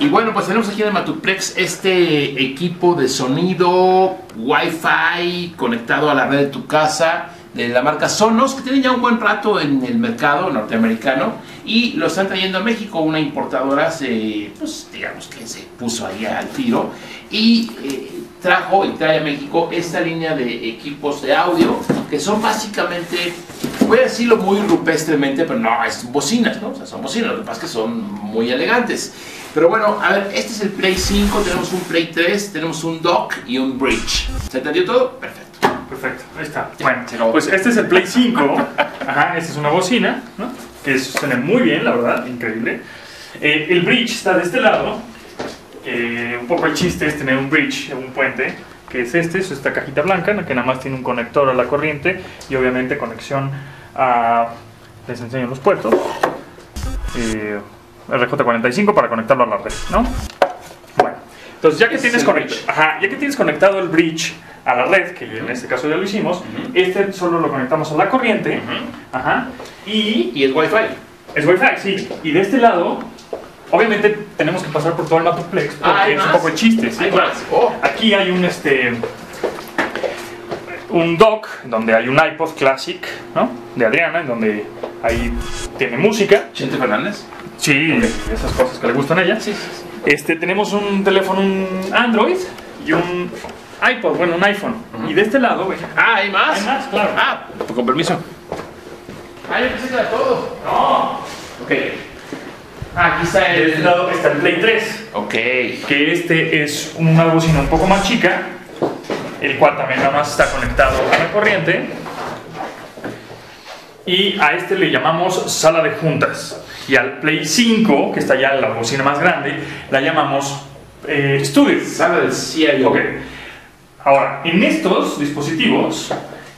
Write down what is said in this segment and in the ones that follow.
Y bueno, pues tenemos aquí en el Matuplex este equipo de sonido Wi-Fi conectado a la red de tu casa de la marca Sonos, que tiene ya un buen rato en el mercado norteamericano y lo están trayendo a México. Una importadora se, pues digamos que se puso ahí al tiro y eh, trajo y trae a México esta línea de equipos de audio que son básicamente, voy a decirlo muy rupestremente, pero no, es bocinas, ¿no? Son bocinas, lo que pasa es que son muy elegantes. Pero bueno, a ver, este es el Play 5, tenemos un Play 3, tenemos un dock y un bridge. ¿Se entendió todo? Perfecto. Perfecto, ahí está. Bueno, pues este es el Play 5. Ajá, esta es una bocina, ¿no? Que suena muy bien, la verdad, increíble. Eh, el bridge está de este lado. Eh, un poco el chiste es tener un bridge, un puente, que es este, es esta cajita blanca, que nada más tiene un conector a la corriente y obviamente conexión a... Les enseño los puertos. Eh, RJ45 para conectarlo a la red, ¿no? Bueno, entonces ya que, tienes, Ajá, ya que tienes conectado el bridge a la red, que en este caso ya lo hicimos, este solo lo conectamos a la corriente, ajá, y... Y es Wi-Fi. Es Wi-Fi, sí. Y de este lado, obviamente tenemos que pasar por todo el Matuplex, porque Ah, ¿hay es un poco el chiste, ¿sí? Oh. Aquí hay un, este... Un dock donde hay un iPod Classic, ¿no? De Adriana, en donde ahí tiene música. Chente Fernández. Sí, esas cosas que le gustan a ella. Sí. Este, tenemos un teléfono, un Android y un iPod, bueno, un iPhone. Y de este lado, güey. Ah, ¿hay más? Hay más, claro. Ah, pues con permiso. Ah, yo pensé que era todo. No. Ok. Aquí está De este el... lado está el Play 3, Ok. que este es una bocina un poco más chica, el cual también nada más está conectado a la corriente. Y a este le llamamos sala de juntas. Y al Play 5, que está ya la bocina más grande, la llamamos eh, Studio. Sala del CIO. Ok. Ahora, en estos dispositivos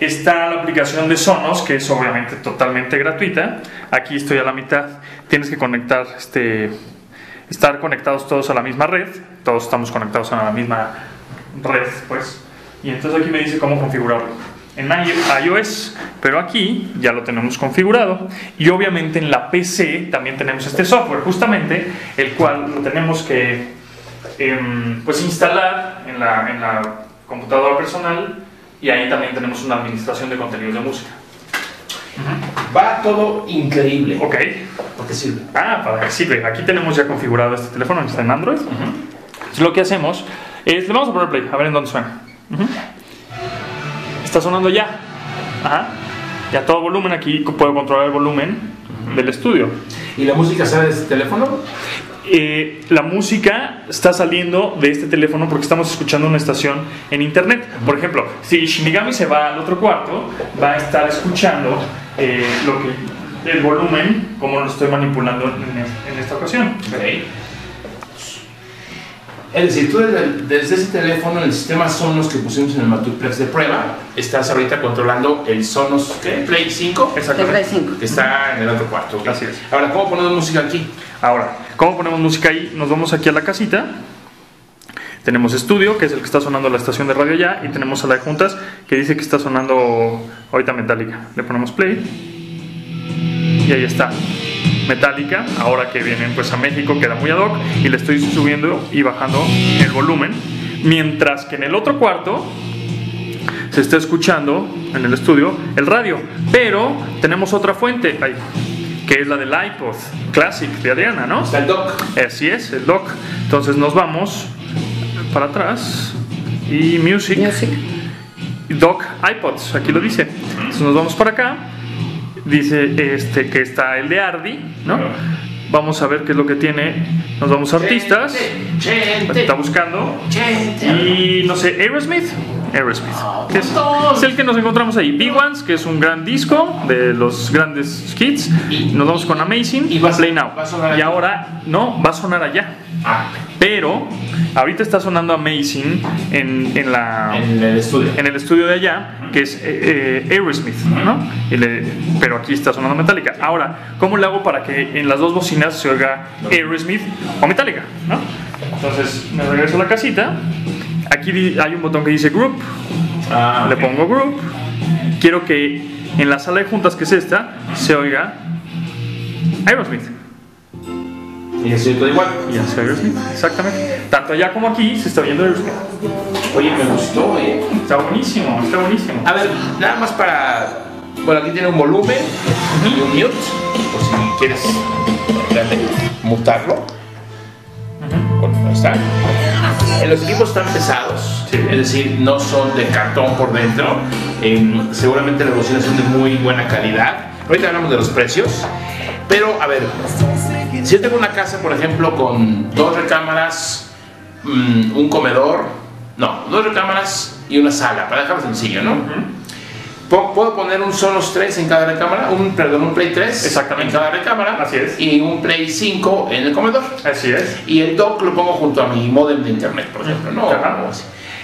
está la aplicación de Sonos, que es obviamente totalmente gratuita. Aquí estoy a la mitad. Tienes que conectar, este, estar conectados todos a la misma red. Todos estamos conectados a la misma red, pues. Y entonces aquí me dice cómo configurarlo. En iOS, pero aquí ya lo tenemos configurado. Y obviamente en la PC también tenemos este software, justamente, el cual lo tenemos que em, pues instalar en la, en la computadora personal y ahí también tenemos una administración de contenidos de música. Va todo increíble. Ok. ¿Por qué sirve? Ah, para que sirve. Aquí tenemos ya configurado este teléfono, está en Android. Entonces lo que hacemos es, le vamos a poner play, a ver en dónde suena. Ujú. Está sonando ya. Ajá. Ya todo volumen, aquí puedo controlar el volumen del estudio. ¿Y la música sale de este teléfono? Eh, la música está saliendo de este teléfono porque estamos escuchando una estación en internet. Por ejemplo, si Shinigami se va al otro cuarto, va a estar escuchando eh, lo que, el volumen, como lo estoy manipulando en, en esta ocasión. Ok. Es decir, tú desde, desde ese teléfono, el sistema Sonos que pusimos en el Matuplex de prueba, estás ahorita controlando el Sonos ¿qué? Play 5 De Exactamente. Play 5. que está en el otro cuarto. ok. Así es. Ahora, ¿cómo ponemos música aquí? Ahora, ¿cómo ponemos música ahí? Nos vamos aquí a la casita. Tenemos estudio, que es el que está sonando la estación de radio ya, y tenemos sala de juntas, que dice que está sonando ahorita Metallica. Le ponemos play. Y ahí está. Metallica, ahora que vienen pues a México, queda muy ad hoc, y le estoy subiendo y bajando el volumen. Mientras que en el otro cuarto se está escuchando en el estudio el radio, pero tenemos otra fuente ahí, que es la del iPod Classic de Adriana, ¿no? Está el dock. Así es, el dock. Entonces nos vamos para atrás y music, Music. dock iPods, aquí lo dice. Entonces nos vamos para acá. Dice este que está el de Ardi, ¿no? Vamos a ver qué es lo que tiene. Nos vamos a artistas. Está buscando. Y no sé, Aerosmith. Aerosmith. que es, es el que nos encontramos ahí. Big Ones, que es un gran disco de los grandes hits. Nos vamos con Amazing y Play Now. y ahora, no, va a sonar allá. Pero ahorita está sonando Amazing en, en la, en el estudio. en el estudio de allá, que es eh, eh, Aerosmith, ¿no? Y le- pero aquí está sonando Metallica. Ahora, ¿cómo le hago para que en las dos bocinas se oiga Aerosmith o Metallica, ¿no? Entonces me regreso a la casita. Aquí hay un botón que dice Group. Ah, Le pongo Group. Quiero que en la sala de juntas, que es esta, se oiga Aerosmith. Y el sonido igual. Y hace Aerosmith, exactamente. Tanto allá como aquí se está viendo Aerosmith. Oye, me gustó, eh. Está buenísimo, está buenísimo. A ver, nada más para. Bueno, aquí tiene un volumen y un mute, por si quieres mutarlo. Bueno, está. Los equipos están pesados, Sí. es decir, no son de cartón por dentro. Seguramente las bocinas son de muy buena calidad. Ahorita hablamos de los precios, pero a ver, si yo tengo una casa, por ejemplo, con dos recámaras, mm, un comedor, no, dos recámaras y una sala, para dejarlo sencillo, ¿no? Po- Puedo poner un Sonos 3 en cada recámara, un, perdón, un Play 3 Exactamente. en cada recámara Así es. y un Play 5 en el comedor. Así es. Y el dock lo pongo junto a mi modem de internet, por ejemplo, ¿no? Ajá. O así.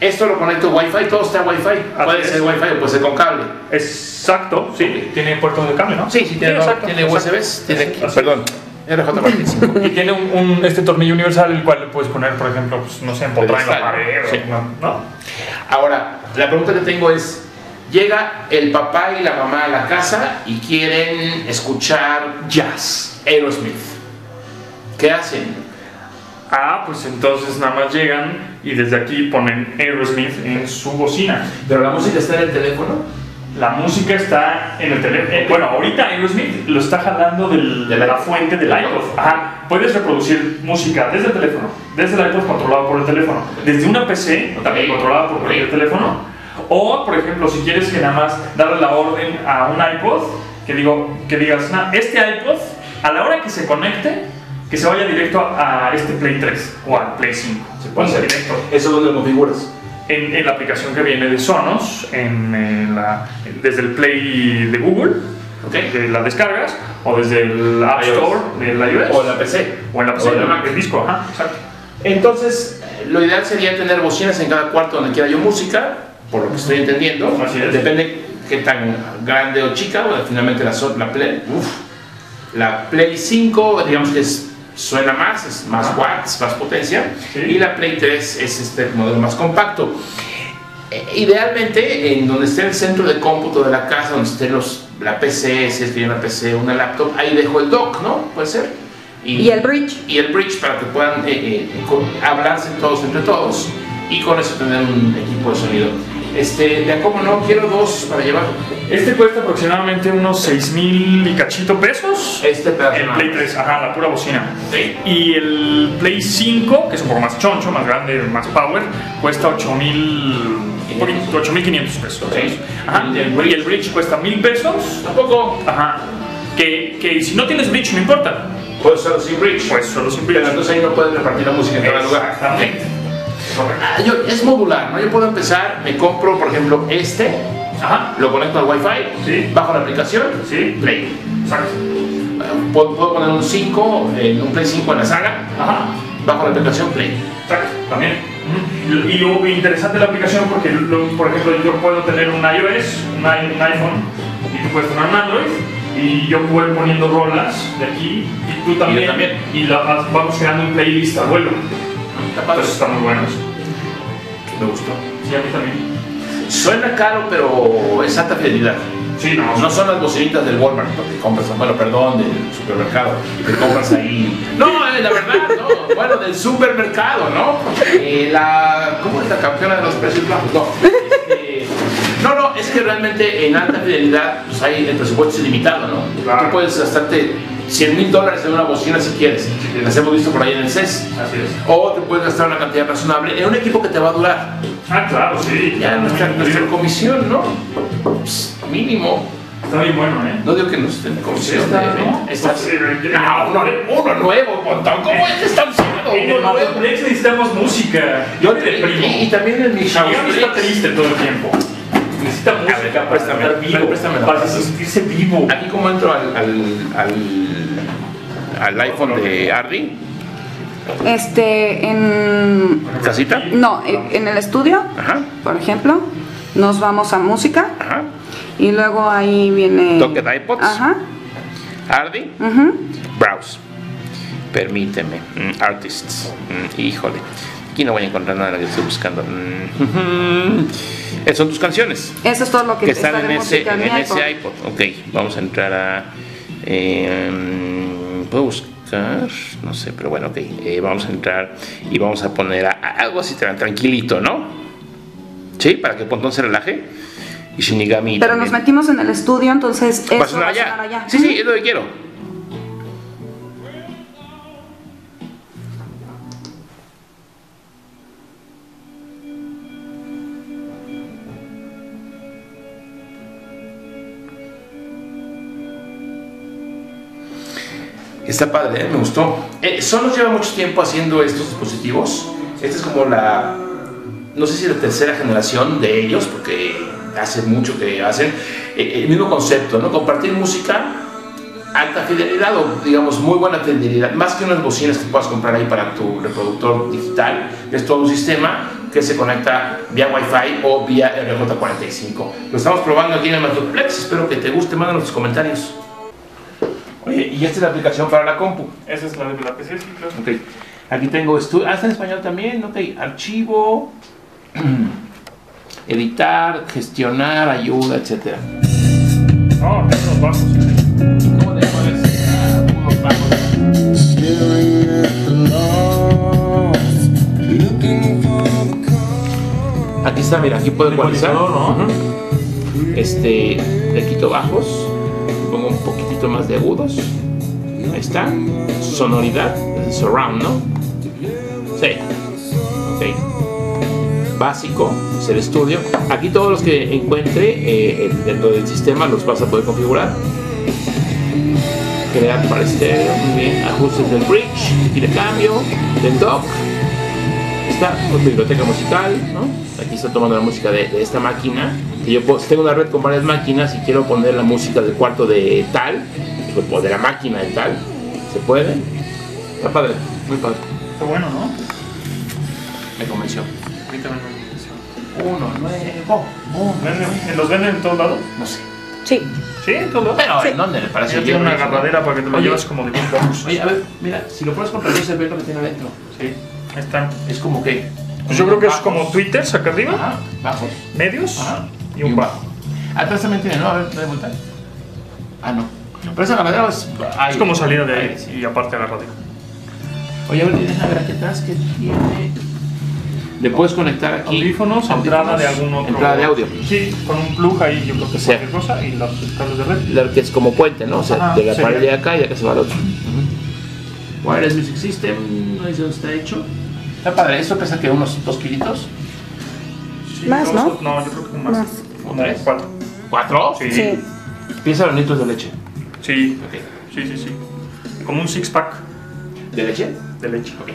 Esto lo conecto Wi-Fi, todo está Wi-Fi. Puede es. ser Wi-Fi o puede ser con cable. Exacto, sí. Tiene puerto de cambio, ¿no? Sí, sí, tiene, exacto, tiene exacto. USBs, tiene Así es. perdón, RJ45. Y tiene un, un- este tornillo universal, el cual le puedes poner, por ejemplo, pues, no sé, empotrar en la pared, o- sí. ¿no? ¿no? Ahora, la pregunta que tengo es, llega el papá y la mamá a la casa y quieren escuchar jazz, Aerosmith. ¿Qué hacen? Ah, pues entonces nada más llegan y desde aquí ponen Aerosmith en su bocina. ¿Pero la música está en el teléfono? La música está en el teléfono. bueno, ahorita Aerosmith lo está jalando del- de la fuente del iPod. Ajá. Puedes reproducir música desde el teléfono, desde el iPod controlado por el teléfono, desde una PC también controlada por Ok. teléfono. O, por ejemplo, si quieres que nada más darle la orden a un iPod, que, digo, que digas, "Nah, este iPod, a la hora que se conecte, que se vaya directo a, a este Play 3 o al Play 5. Se puede hacer directo ¿Eso dónde lo configuras? En, en la aplicación que viene de Sonos, en, eh, la- desde el Play de Google, Ok. que la descargas, o desde el App. Store del iOS, O en la PC. o en la PC, O en la Mac. del disco, ajá, exacto. Entonces, lo ideal sería tener bocinas en cada cuarto donde quiera yo música, por lo que estoy entendiendo. Así es. Depende qué tan grande o chica, finalmente la, la Play. uf, la Play 5, digamos que es- suena más, es más watts, más potencia. Sí. Y la Play 3 es este modelo más compacto. Eh, Idealmente, en donde esté el centro de cómputo de la casa, donde esté los, la PC, si es que hay una PC, una laptop, ahí dejo el dock, ¿no? Puede ser. Y el bridge. y el bridge para que puedan eh, eh, hablarse todos entre todos y con eso tener un equipo de sonido. Este, de a cómo no, quiero dos para llevar. Este cuesta aproximadamente unos 6 mil y cachito pesos. Este pedazo. El Play más. 3, ajá, la pura bocina. Sí. Y el Play 5, que es un poco más choncho, más grande, más power, cuesta 8.000 8.500 pesos. Ok. Ajá. ¿Y el bridge? Y el bridge cuesta 1.000 pesos. Tampoco Ajá. Que, que si no tienes bridge no importa. puedo usarlo sin bridge. Pues solo sin bridge. Pero entonces ahí no puedes repartir la música en cada lugar. Exactamente. Ah, yo- es modular, ¿no? Yo puedo empezar, me compro, por ejemplo, este, Ajá. lo conecto al Wi-Fi, Sí. bajo la aplicación, Sí. play. Exacto. Puedo, puedo poner un 5, eh, un Play 5 en la Ajá. bajo la aplicación play. Exacto. También. Y lo interesante de la aplicación, porque lo- por ejemplo yo puedo tener un iOS, un, iPhone, y tú puedes tener un Android, y yo voy poniendo rolas de aquí, y tú también, también. y la- vamos creando un playlist a vuelo. Está padre. Entonces está muy bueno eso. Me gustó. Sí, a mí también. Suena caro, pero es alta fidelidad. Sí, no, No son las bocinitas del Walmart, que compras, bueno, perdón, del supermercado, que compras ahí. No, eh, la verdad, no, bueno, del supermercado, ¿no? Eh, la, ¿Cómo es la campeona de los precios bajos? No, este, no, no, es que realmente en alta fidelidad, pues ahí el presupuesto es ilimitado, ¿no? Claro. Tú puedes gastarte 100 mil dólares en una bocina si quieres, las hemos visto por ahí en el CES. Así es. O te puedes gastar una cantidad razonable en un equipo que te va a durar. Ah, claro, sí. Ya nuestra, nuestra comisión, ¿no? Pues, mínimo. Está bien bueno, ¿eh? No digo que nos estén comisión. Está, de- ¿no? está- Pues, eh, No, uno, uno nuevo, montón. ¿Cómo es que En el uno nuevo? Necesitamos música. Yo te y, y también en mi show. Está triste todo el tiempo. Necesita música ver, para préstame, estar vivo, préstame para sentirse vivo. Aquí como entro al, al, al, al iPhone de Ardi, Este, en. casita. No, en en el estudio, Ajá, por ejemplo, nos vamos a música ajá. y luego ahí viene. Toque de iPods. Ajá. Ardi, ujú. browse. Permíteme. Mm, artists. Mm, híjole. Aquí no voy a encontrar nada de lo que estoy buscando. Mm, Esas son tus canciones. Eso es todo lo que, que están está en ese, en ese iPod. iPod. Ok, vamos a entrar a. eh, Puedo buscar no sé, pero bueno, ok. eh, vamos a entrar y vamos a poner a- a algo así tranquilito, ¿no? Sí, para que Pontón se relaje. Y Shinigami. Pero nos metimos en el estudio, entonces eso ¿Va a sonar allá. Sí, sí, es lo que quiero. Está padre, ¿eh? me gustó. Eh, Sonos lleva mucho tiempo haciendo estos dispositivos. Esta es como la, no sé si la tercera generación de ellos, porque hace mucho que hacen eh, el mismo concepto, ¿no? Compartir música, alta fidelidad o digamos muy buena fidelidad, más que unas bocinas que puedas comprar ahí para tu reproductor digital, es todo un sistema que se conecta vía Wi-Fi o vía RJ45. Lo estamos probando aquí en el Metroplex, espero que te guste, mándanos tus comentarios. Oye, y esta es la aplicación para la compu. Esa es la de la PC, sí, claro. Ok. Aquí tengo estudio. Ah, está en español también. Ok. Archivo. Editar, gestionar, ayuda, etc. No, tengo los bajos. ¿Cómo te pones unos bajos? Call. Aquí está, mira, aquí puedo ecualizar. ¿no? Este, le quito bajos. Más de agudos. Ahí está. Sonoridad. Surround, ¿no? Sí. Ok. Básico, es el estudio. Aquí todos los que encuentre eh, dentro del sistema los vas a poder configurar. Crear para estéreo, muy bien. Ajustes del bridge, y de cambio, del dock. Está pues, biblioteca musical, ¿no? Aquí está tomando la música de, de esta máquina. Que yo si tengo una red con varias máquinas y quiero poner la música del cuarto de tal, pues, o de la máquina de tal, se puede. Está padre, muy padre. Está bueno, ¿no? Me convenció. A mí también me gustó. Uno nuevo. boom. ¿Venden- ¿Los venden en todos lados? No sé. Sí. Sí, en todos lados. Pero Sí. ¿en dónde? Ya que tiene una agarradera para que te lo Oye. llevas como de boombox. Oye, a ver, mira, si lo pones contra luz se ve lo que tiene adentro. Sí, están. Es como que. Pues yo creo que es bajos. como Twitter, acá arriba, Ajá, bajos. medios Ajá. y un bajo. Atrás también tiene, ¿no? A ver, de vuelta. Ah, no. Pero esa agarradera es. Es como salida de ahí sí. y aparte agarradera. Oye, a ver, déjame ver aquí atrás que tiene. Le puedes conectar aquí. Audífonos, entrada de algún otro. Entrada de audio. Sí, con un plug ahí, yo creo que Sí. cualquier cosa y los cables de red. La que es como puente, ¿no? O sea, Ajá, de la pared de acá y acá se va al otro. Wireless Music System, no dice dónde está hecho. Está padre, ¿eso pesa que unos dos kilitos? Sí, Más, dos ¿no? No, yo creo que más. Más. ¿Tres? cuatro. ¿Cuatro? Sí. Sí. Piensa los litros de leche. Sí, Ok. sí, sí, sí. Como un six pack ¿De leche? de leche. Ok.